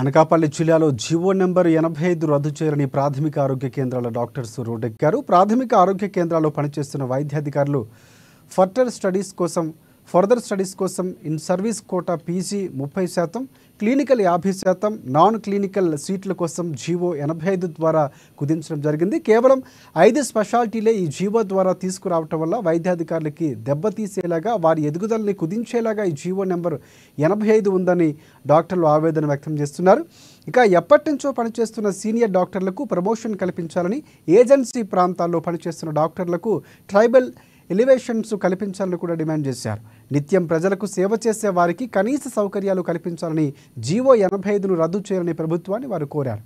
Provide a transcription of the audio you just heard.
అనకాపల్లి జిల్లాలో GO number ఎనభై ఐదు రద్దు చేయాలని ప్రాథమిక ఆరోగ్య కేంద్రాల డాక్టర్స్ రోడ్డెక్కారు. ప్రాథమిక ఆరోగ్య కేంద్రాల్లో పనిచేస్తున్న వైద్యాధికారులు ఫర్టర్ స్టడీస్ కోసం ఫర్దర్ స్టడీస్ కోసం ఇన్ సర్వీస్ కోటా పీజీ ముప్పై శాతం క్లినికల్ యాభై శాతం నాన్ క్లినికల్ సీట్ల కోసం జీవో ఎనభై ఐదు ద్వారా కుదించడం జరిగింది. కేవలం ఐదు స్పెషాలిటీలే ఈ జీవో ద్వారా తీసుకురావటం వల్ల వైద్యాధికారులకి దెబ్బతీసేలాగా వారి ఎదుగుదలని కుదించేలాగా ఈ జీవో నెంబర్ ఎనభై ఐదు ఉందని డాక్టర్లు ఆవేదన వ్యక్తం చేస్తున్నారు. ఇక ఎప్పటి నుంచో పనిచేస్తున్న సీనియర్ డాక్టర్లకు ప్రమోషన్ కల్పించాలని ఏజెన్సీ ప్రాంతాల్లో పనిచేస్తున్న డాక్టర్లకు ట్రైబల్ ఎలివేషన్స్ కల్పించాలని కూడా డిమాండ్ చేశారు. నిత్యం ప్రజలకు సేవ చేసే వారికి కనీస సౌకర్యాలు కల్పించాలని జీవో ఎనభై ఐదును రద్దు చేయాలని ప్రభుత్వాన్ని వారు కోరారు.